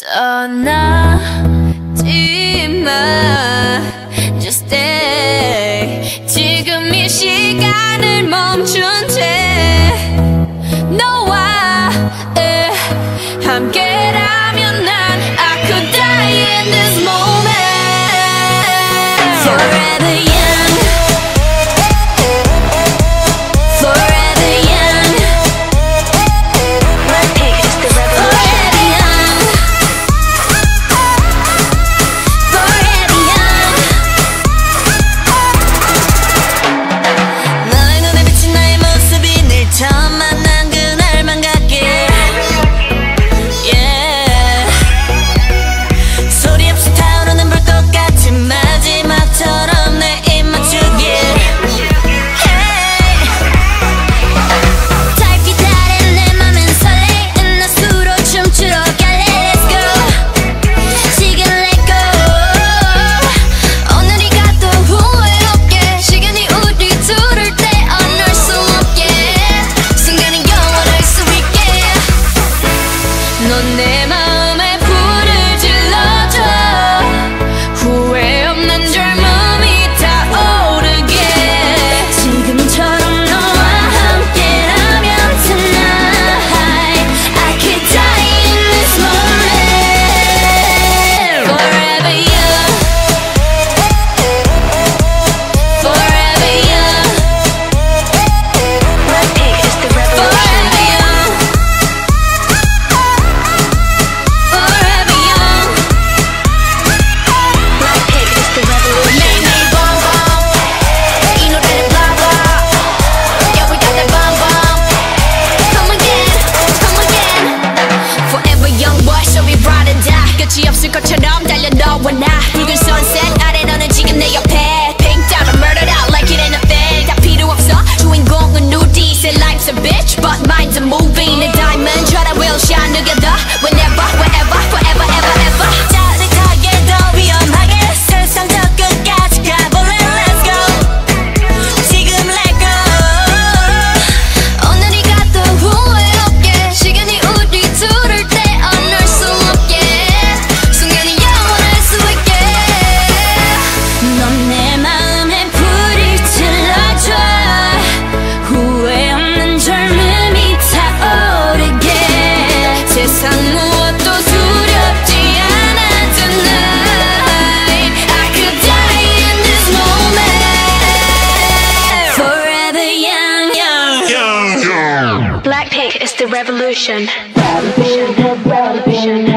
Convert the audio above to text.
떠나지마 Just stay. 지금 이 시간을 멈춘 채 너와 함께라면 I could die in this moment. Forever 끝이 없을 것처럼 Blackpink is the revolution. revolution. revolution.